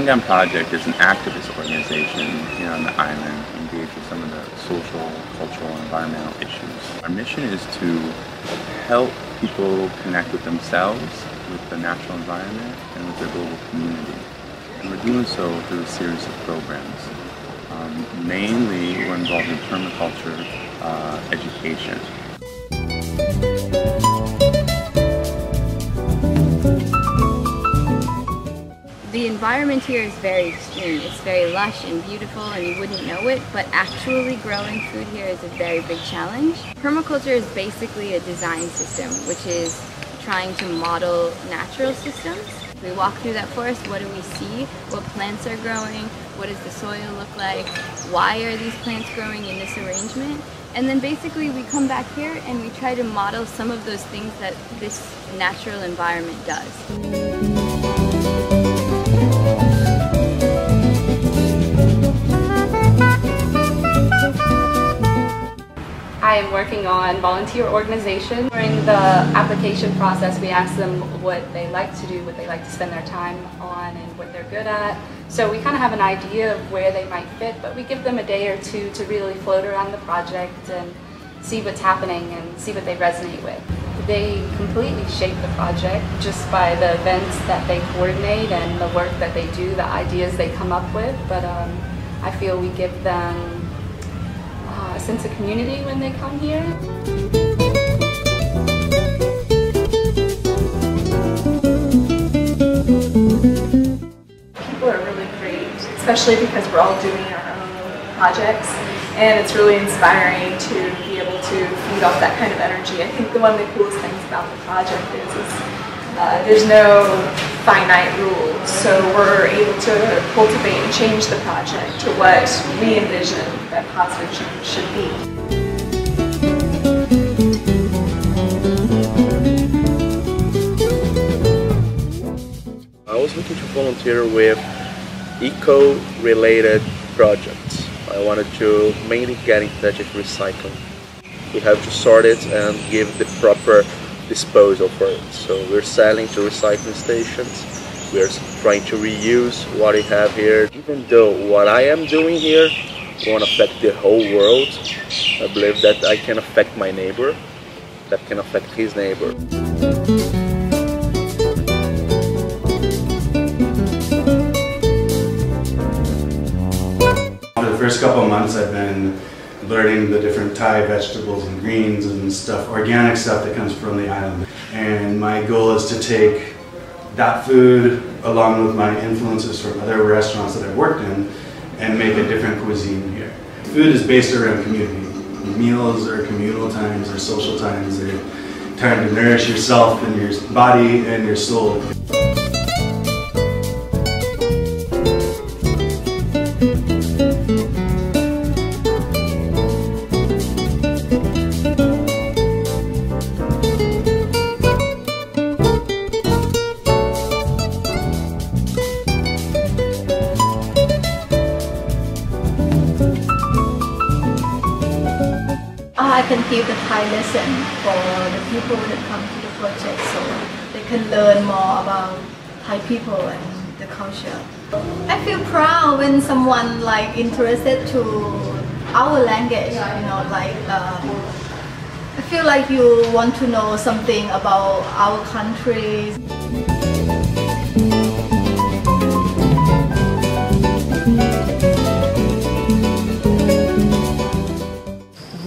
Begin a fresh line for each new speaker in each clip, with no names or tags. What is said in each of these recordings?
Phangan Project is an activist organization here on the island engaged with some of the social, cultural, and environmental issues. Our mission is to help people connect with themselves, with the natural environment, and with their global community. And we're doing so through a series of programs. Um, mainly, we're involved in permaculture uh, education.
Environment here is very extreme. It's very lush and beautiful and you wouldn't know it, but actually growing food here is a very big challenge. Permaculture is basically a design system, which is trying to model natural systems. We walk through that forest, what do we see? What plants are growing? What does the soil look like? Why are these plants growing in this arrangement? And then basically we come back here and we try to model some of those things that this natural environment does.
Working on volunteer organization. During the application process, we ask them what they like to do, what they like to spend their time on, and what they're good at. So we kind of have an idea of where they might fit, but we give them a day or two to really float around the project and see what's happening and see what they resonate with. They completely shape the project just by the events that they coordinate and the work that they do, the ideas they come up with, but um, I feel we give them sense of community when they come here.
People are really great, especially because we're all doing our own projects and it's really inspiring to be able to feed off that kind of energy. I think the one of the coolest things about the project is, is uh, there's no finite rules, so we're able to cultivate and change the project to what we envision that positive change should be.
I was looking to volunteer with eco-related projects. I wanted to mainly get in touch with recycling. We have to sort it and give the proper disposal for it. So we're selling to recycling stations. We're trying to reuse what we have here. Even though what I am doing here won't affect the whole world, I believe that I can affect my neighbor, that can affect his neighbor.
For the first couple of months, I've been learning the different Thai vegetables and greens and stuff, organic stuff that comes from the island. And my goal is to take that food along with my influences from other restaurants that I've worked in and make a different cuisine here. Food is based around community. Meals are communal times, are social times, they're time to nourish yourself and your body and your soul.
Can give the Thai lesson for the people that come to the project so they can learn more about Thai people and the culture. I feel proud when someone like interested to our language, you know, like uh, I feel like you want to know something about our country.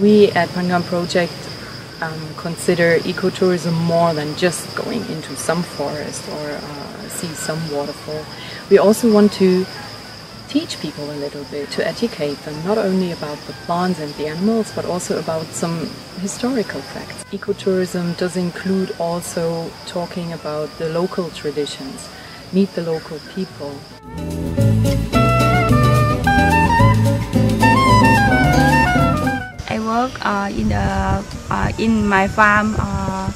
We at Phangan Project um, consider ecotourism more than just going into some forest or uh, see some waterfall. We also want to teach people a little bit, to educate them, not only about the plants and the animals, but also about some historical facts. Ecotourism does include also talking about the local traditions, meet the local people.
Work uh, in the uh, in my farm uh,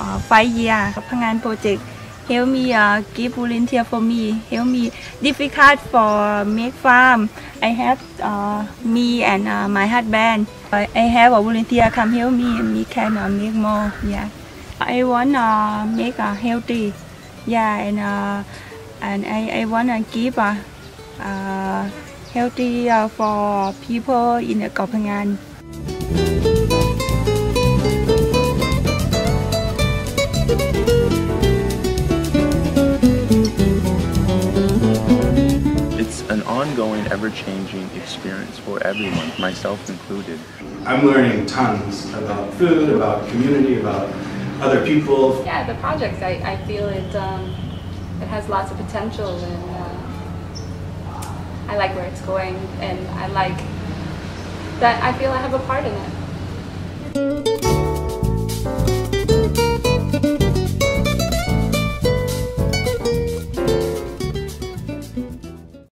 uh, five years. Phangan project help me uh, give volunteer for me. Help me difficult for make farm. I have uh, me and uh, my husband. Uh, I have a volunteer come help me and we can uh, make more. Yeah, I want uh, make uh, healthy. Yeah, and uh, and I, I want to give a uh, healthy uh, for people in the Gao
It's an ongoing, ever-changing experience for everyone, myself included.
I'm learning tons about food, about community, about other people.
Yeah, the project, I, I feel it, um, it has lots of potential and uh, I like where it's going and I like that I feel I have a part in it.